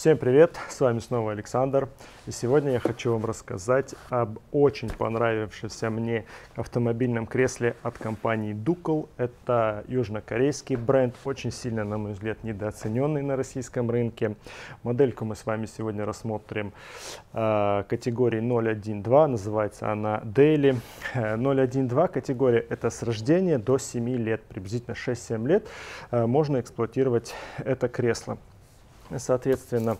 Всем привет, с вами снова Александр. И сегодня я хочу вам рассказать об очень понравившемся мне автомобильном кресле от компании Ducal. Это южнокорейский бренд, очень сильно, на мой взгляд, недооцененный на российском рынке. Модельку мы с вами сегодня рассмотрим э, категории 012, называется она Daily. 012 категория это с рождения до 7 лет, приблизительно 6-7 лет э, можно эксплуатировать это кресло. Соответственно,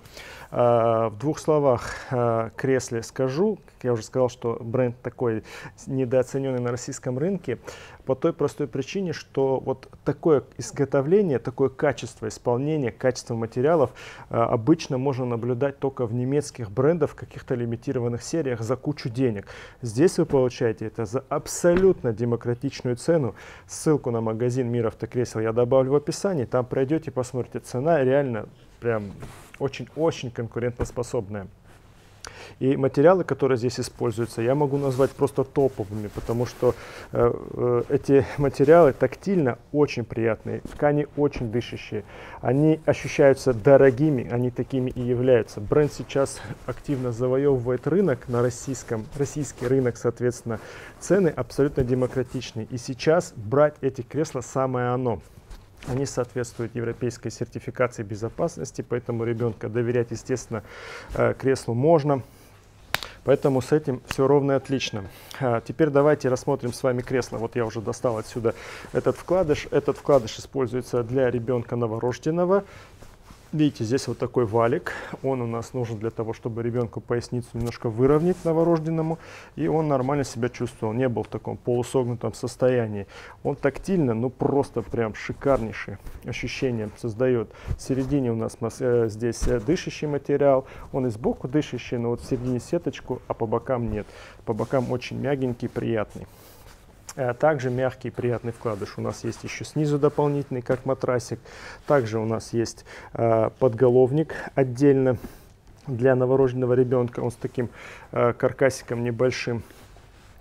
э, в двух словах э, кресле скажу. Как я уже сказал, что бренд такой недооцененный на российском рынке по той простой причине, что вот такое изготовление, такое качество исполнения, качество материалов э, обычно можно наблюдать только в немецких брендах, в каких-то лимитированных сериях за кучу денег. Здесь вы получаете это за абсолютно демократичную цену. Ссылку на магазин Мир автокресел я добавлю в описании. Там пройдете, посмотрите. Цена реально прям очень-очень конкурентоспособная. И материалы, которые здесь используются, я могу назвать просто топовыми, потому что э, э, эти материалы тактильно очень приятные, ткани очень дышащие, они ощущаются дорогими, они такими и являются. Бренд сейчас активно завоевывает рынок на российском, российский рынок, соответственно, цены абсолютно демократичные. И сейчас брать эти кресла самое оно. Они соответствуют европейской сертификации безопасности, поэтому ребенка доверять, естественно, э, креслу можно. Поэтому с этим все ровно и отлично. А, теперь давайте рассмотрим с вами кресло. Вот я уже достал отсюда этот вкладыш. Этот вкладыш используется для ребенка новорожденного. Видите, здесь вот такой валик. Он у нас нужен для того, чтобы ребенку поясницу немножко выровнять новорожденному. И он нормально себя чувствовал, не был в таком полусогнутом состоянии. Он тактильно, ну просто прям шикарнейшие ощущения создает. В середине у нас э, здесь э, дышащий материал. Он и сбоку дышащий, но вот в середине сеточку, а по бокам нет. По бокам очень мягенький, приятный. Э, также мягкий приятный вкладыш у нас есть еще снизу дополнительный, как матрасик. Также у нас есть э, подголовник отдельно для новорожденного ребенка. Он с таким э, каркасиком небольшим.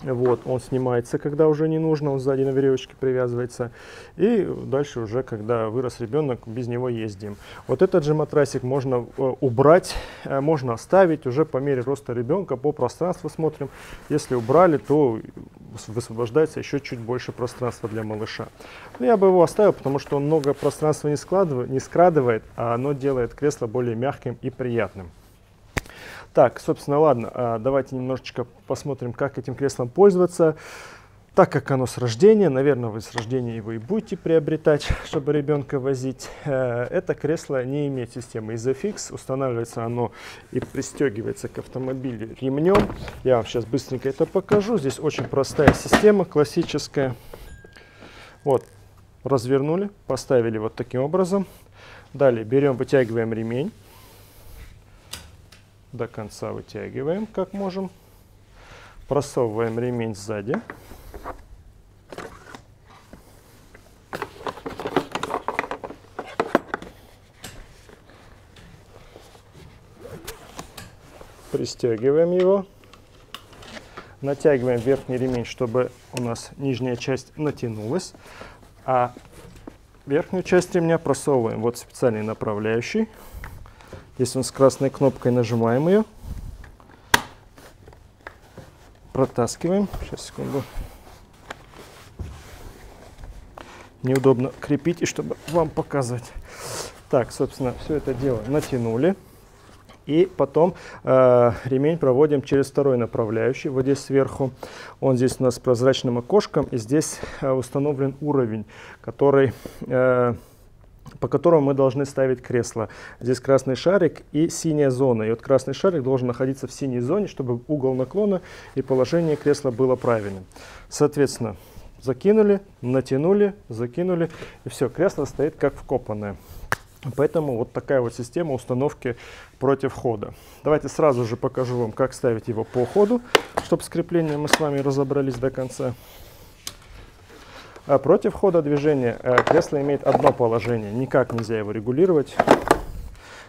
Вот, он снимается, когда уже не нужно, он сзади на веревочке привязывается. И дальше уже, когда вырос ребенок, без него ездим. Вот этот же матрасик можно э, убрать, э, можно оставить уже по мере роста ребенка, по пространству смотрим. Если убрали, то высвобождается еще чуть больше пространства для малыша. Но я бы его оставил, потому что он много пространства не, складывает, не скрадывает, а оно делает кресло более мягким и приятным. Так, собственно, ладно, а, давайте немножечко посмотрим, как этим креслом пользоваться. Так как оно с рождения, наверное, вы с рождения его и будете приобретать, чтобы ребенка возить. Э, это кресло не имеет системы Isofix, устанавливается оно и пристегивается к автомобилю ремнем. Я вам сейчас быстренько это покажу. Здесь очень простая система, классическая. Вот, развернули, поставили вот таким образом. Далее берем, вытягиваем ремень до конца вытягиваем, как можем. Просовываем ремень сзади. Пристегиваем его. Натягиваем верхний ремень, чтобы у нас нижняя часть натянулась. А верхнюю часть ремня просовываем вот специальный направляющий. Здесь он с красной кнопкой нажимаем ее. Протаскиваем. Сейчас, секунду. Неудобно крепить, и чтобы вам показывать. Так, собственно, все это дело натянули. И потом э, ремень проводим через второй направляющий, вот здесь сверху. Он здесь у нас с прозрачным окошком, и здесь э, установлен уровень, который э, по которому мы должны ставить кресло. Здесь красный шарик и синяя зона. И вот красный шарик должен находиться в синей зоне, чтобы угол наклона и положение кресла было правильным. Соответственно, закинули, натянули, закинули, и все, кресло стоит как вкопанное. Поэтому вот такая вот система установки против хода. Давайте сразу же покажу вам, как ставить его по ходу, чтобы с креплением мы с вами разобрались до конца. А против хода движения э, кресло имеет одно положение, никак нельзя его регулировать.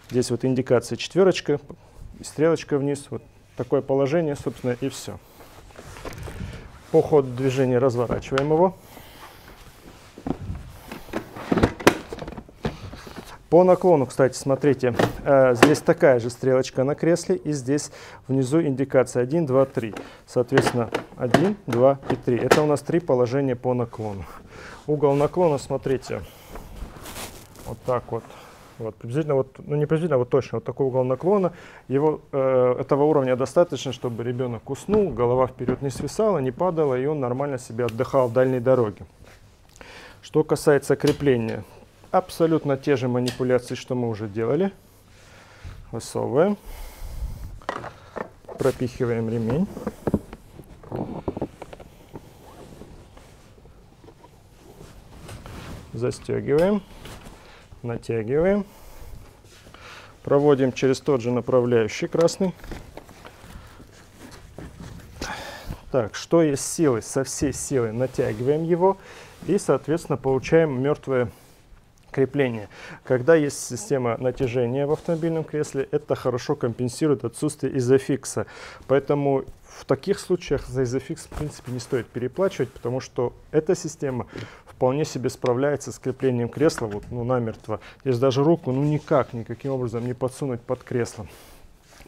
Здесь вот индикация четверочка, стрелочка вниз, вот такое положение, собственно, и все. По ходу движения разворачиваем его. По наклону, кстати, смотрите, э, здесь такая же стрелочка на кресле, и здесь внизу индикация 1, 2, 3. Соответственно, 1, 2 и 3. Это у нас три положения по наклону. Угол наклона, смотрите, вот так вот. Вот, приблизительно, вот, ну не приблизительно, а вот точно, вот такой угол наклона. Его, э, этого уровня достаточно, чтобы ребенок уснул, голова вперед не свисала, не падала, и он нормально себе отдыхал в дальней дороге. Что касается крепления, абсолютно те же манипуляции, что мы уже делали. Высовываем, пропихиваем ремень. Застегиваем, натягиваем. Проводим через тот же направляющий красный. Так, что есть силы? Со всей силы натягиваем его и, соответственно, получаем мертвое крепление. Когда есть система натяжения в автомобильном кресле, это хорошо компенсирует отсутствие изофикса. Поэтому в таких случаях за изофикс, в принципе, не стоит переплачивать, потому что эта система вполне себе справляется с креплением кресла вот, ну, намертво. Здесь даже руку ну, никак, никаким образом не подсунуть под кресло.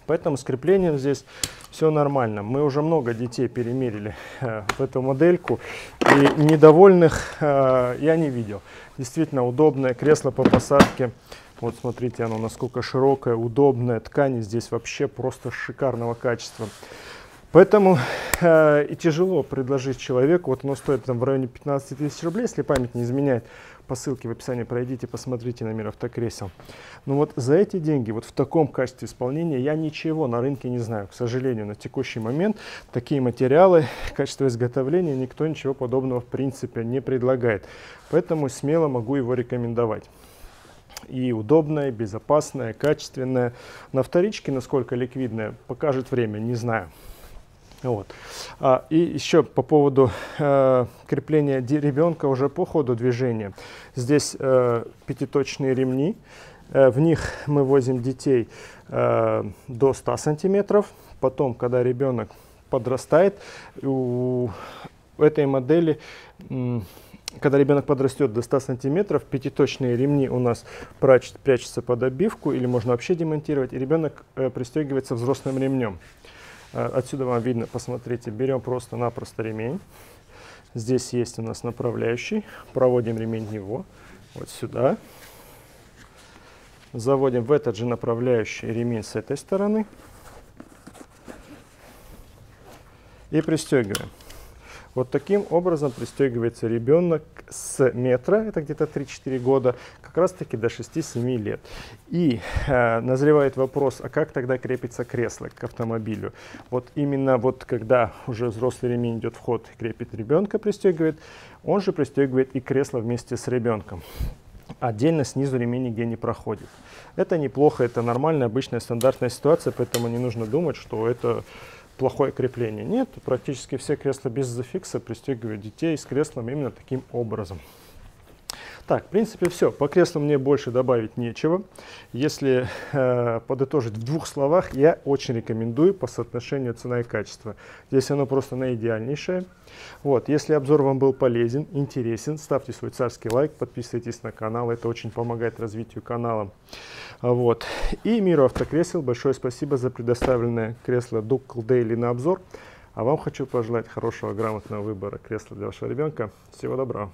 Поэтому с креплением здесь все нормально. Мы уже много детей перемерили э, в эту модельку, и недовольных э, я не видел. Действительно удобное кресло по посадке. Вот смотрите, оно насколько широкое, удобное. Ткани здесь вообще просто шикарного качества. Поэтому э, и тяжело предложить человеку, вот оно стоит там в районе 15 тысяч рублей, если память не изменяет, по ссылке в описании пройдите, посмотрите на мир автокресел. Но вот за эти деньги, вот в таком качестве исполнения, я ничего на рынке не знаю. К сожалению, на текущий момент такие материалы, качество изготовления, никто ничего подобного в принципе не предлагает. Поэтому смело могу его рекомендовать и удобное, безопасное, качественное. На вторичке, насколько ликвидное, покажет время, не знаю. Вот. А, и еще по поводу э, крепления ребенка уже по ходу движения. Здесь э, пятиточные ремни. Э, в них мы возим детей э, до 100 сантиметров. Потом, когда ребенок подрастает, у этой модели, когда ребенок подрастет до 100 сантиметров, пятиточные ремни у нас прячут, прячутся под обивку или можно вообще демонтировать, и ребенок э, пристегивается взрослым ремнем. Э, отсюда вам видно, посмотрите, берем просто-напросто ремень. Здесь есть у нас направляющий. Проводим ремень него, вот сюда. Заводим в этот же направляющий ремень с этой стороны. И пристегиваем. Вот таким образом пристегивается ребенок с метра, это где-то 3-4 года, как раз таки до 6-7 лет. И э, назревает вопрос, а как тогда крепится кресло к автомобилю? Вот именно вот когда уже взрослый ремень идет в ход крепит ребенка, пристегивает, он же пристегивает и кресло вместе с ребенком. Отдельно снизу ремень нигде не проходит. Это неплохо, это нормальная, обычная, стандартная ситуация, поэтому не нужно думать, что это плохое крепление. Нет, практически все кресла без зафикса пристегивают детей с креслом именно таким образом. Так, в принципе, все. По креслу мне больше добавить нечего. Если э, подытожить в двух словах, я очень рекомендую по соотношению цена и качество. Здесь оно просто наидеальнейшее. Вот, если обзор вам был полезен, интересен, ставьте свой царский лайк, подписывайтесь на канал, это очень помогает развитию канала. Вот. И миру автокресел большое спасибо за предоставленное кресло Ducal Daily на обзор. А вам хочу пожелать хорошего, грамотного выбора кресла для вашего ребенка. Всего доброго.